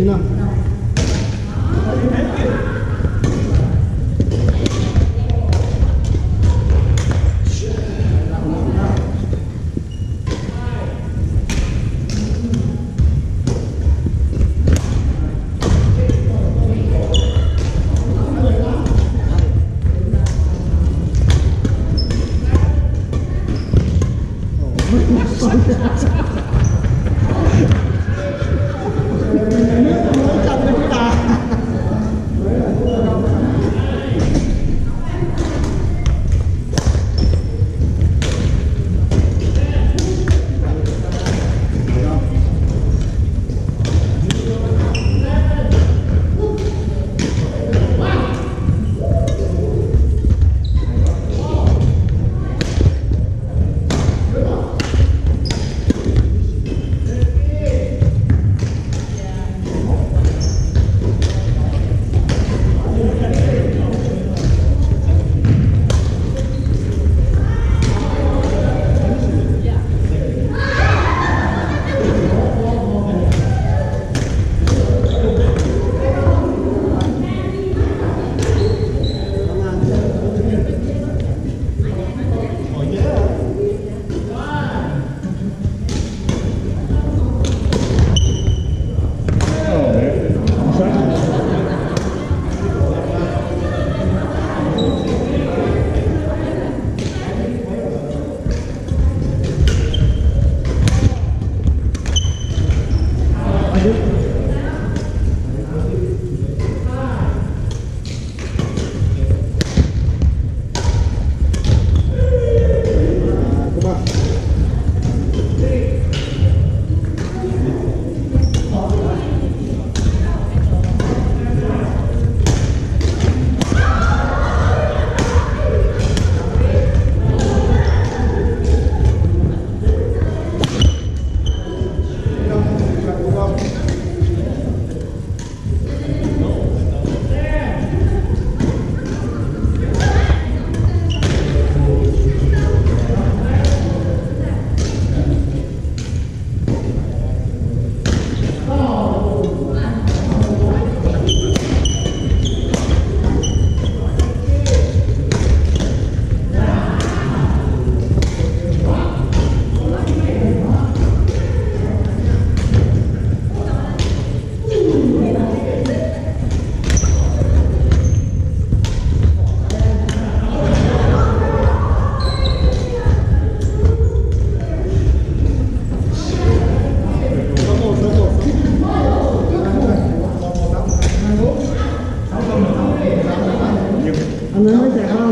Genau.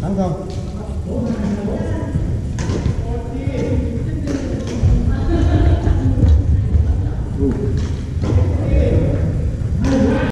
thắng không?